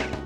you.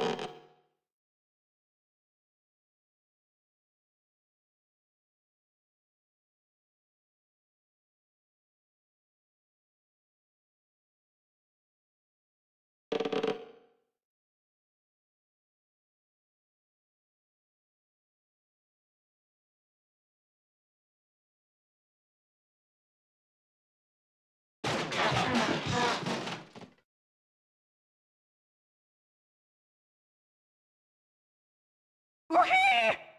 you. Morri!